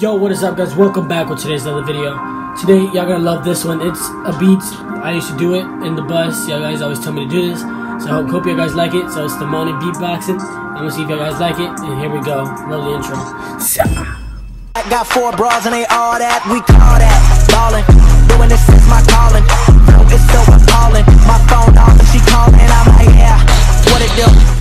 Yo, what is up, guys? Welcome back with today's another video. Today, y'all gonna love this one. It's a beat. I used to do it in the bus. Y'all guys always tell me to do this. So I hope, you guys like it. So it's the Money beatboxing. I'm gonna see if y'all guys like it. And here we go. Love the intro. I got four bras and they all that. We call that ballin'. Doing this is my calling. It's so appalling. My phone off and she calling. I'm like, yeah, what it do?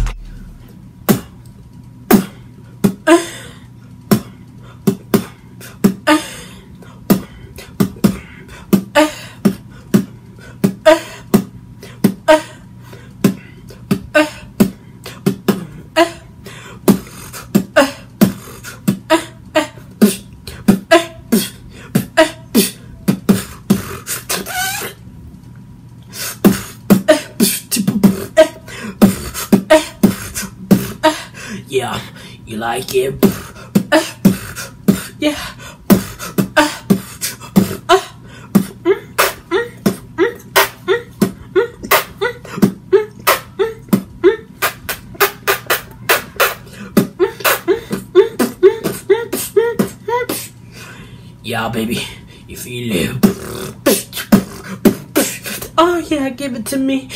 Yeah, you like it? Yeah. Yeah, baby, If you feel it. Oh yeah, give it to me.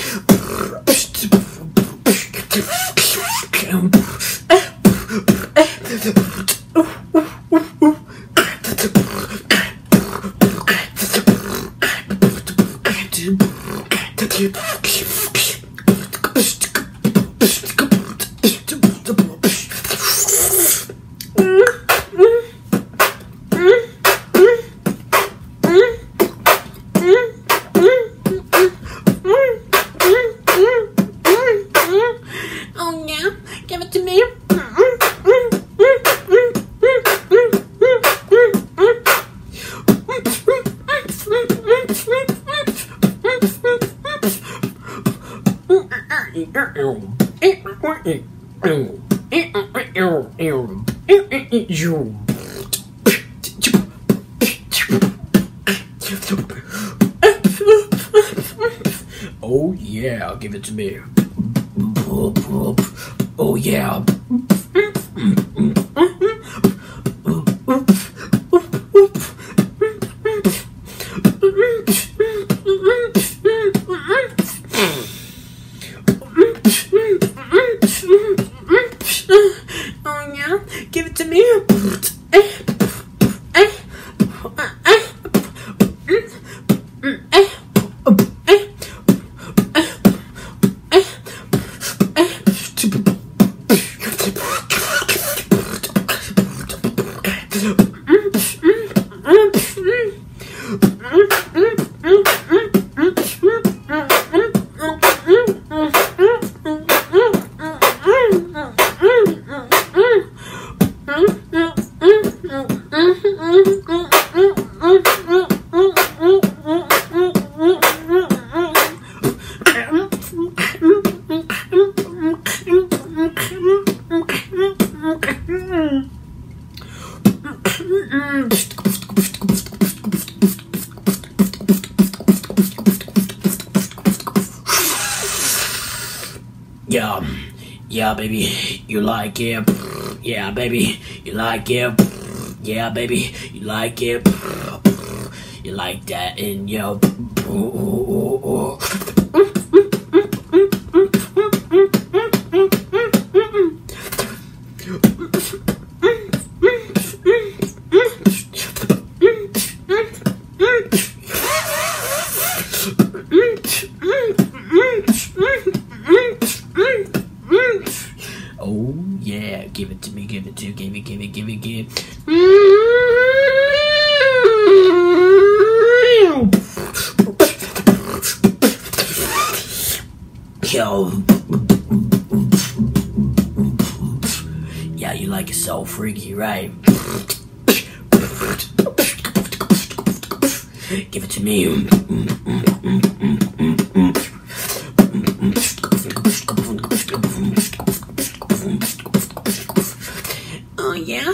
Oh yeah, give it to me. Oh yeah, give it to me. Oh yeah. Yeah, um, yeah, baby, you like it. Yeah, baby, you like it. Yeah, baby, you like it. You like that in your. Give it to me, give it to, give it, give it, give it, give. Yo. Yeah, you like it so freaky, right? Give it to me. Yeah.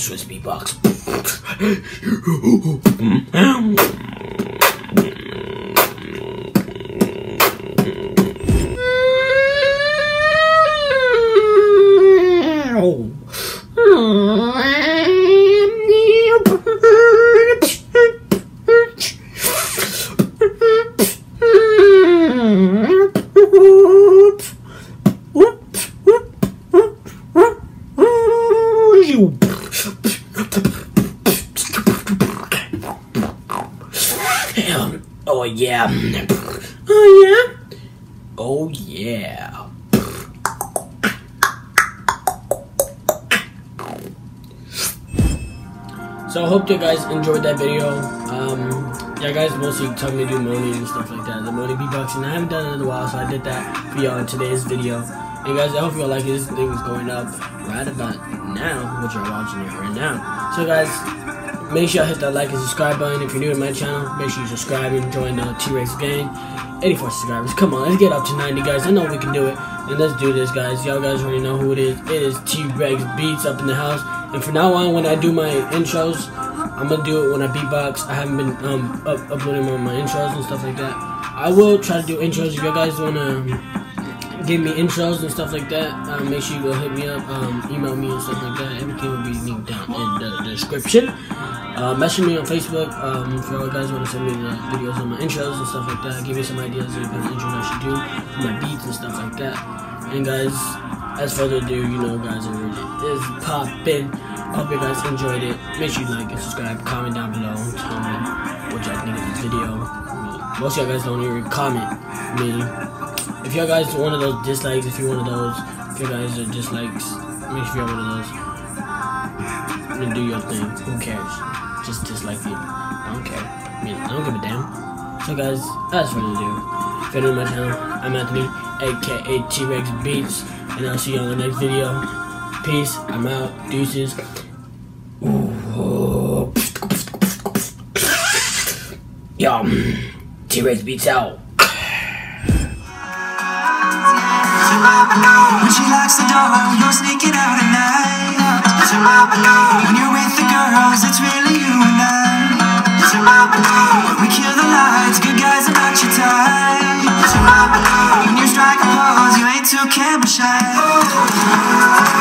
Swiss Beatbox. Hmm? Yeah. Oh yeah. Oh yeah. So I hope you guys enjoyed that video. Um, yeah, guys mostly tell me to do moaning and stuff like that. The moaning beatboxing. I haven't done it in a while, so I did that for y'all in today's video. And guys, I hope y'all like it. This thing is going up right about now, which you're watching it right now. So guys, make sure y'all hit that like and subscribe button. If you're new to my channel, make sure you subscribe and join the T-Rex gang. 84 subscribers. Come on, let's get up to 90, guys. I know we can do it. And let's do this, guys. Y'all guys already know who it is. It is T-Rex Beats up in the house. And from now on, when I do my intros, I'm gonna do it when I beatbox. I haven't been um, up uploading of my intros and stuff like that. I will try to do intros if you guys wanna give me intros and stuff like that. Um, make sure you go hit me up, um, email me and stuff like that. Everything will be linked down in the description. Uh, message me on Facebook um, if y'all guys want to send me the videos on my intros and stuff like that. Give me some ideas of kind of intro I should do for my beats and stuff like that. And guys, as further ado, you know, guys, it is poppin'. Hope you guys enjoyed it. Make sure you like and subscribe. Comment down below. Tell me what y'all think of this video. Most of y'all guys don't even comment me. If y'all guys one of those dislikes, if you're one of those, if you guys are dislikes, make sure you're one of those. Then do your thing. Who cares? Just dislike it. I don't care. I mean, I don't give a damn. So guys, that's what I do. If you're new to my channel, I'm Anthony, aka T-Rex Beats, and I'll see you on the next video. Peace. I'm out. Deuces. Yum. T-Rex Beats out. When she locks the door, you're sneaking out at night. Your mama know? When you're with the girls, it's really you and I. Your mama know? When we kill the lights, good guys are not your type. Your mama know? When you strike a pose, you ain't too camera shy. Oh.